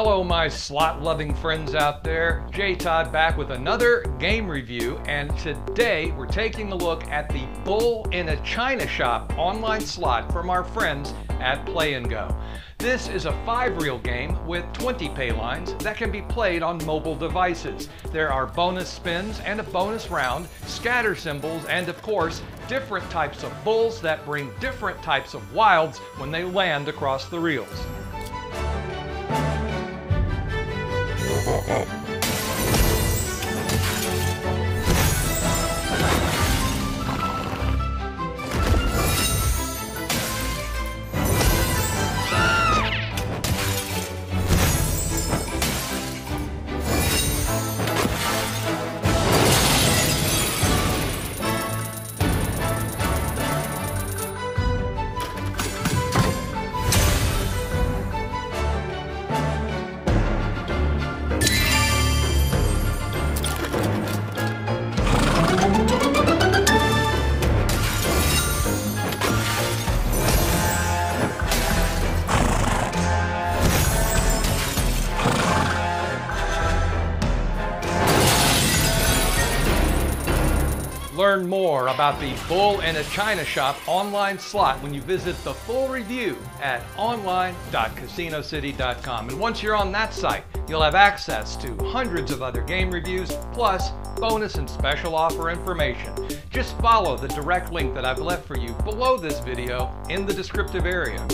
Hello, my slot loving friends out there. Jay Todd back with another game review, and today we're taking a look at the Bull in a China Shop online slot from our friends at Play'n GO. This is a five reel game with 20 pay lines that can be played on mobile devices. There are bonus spins and a bonus round, scatter symbols, and of course, different types of bulls that bring different types of wilds when they land across the reels. Learn more about the Bull in a China Shop online slot when you visit the full review at online.casinocity.com. And once you're on that site, you'll have access to hundreds of other game reviews, plus bonus and special offer information. Just follow the direct link that I've left for you below this video in the descriptive area.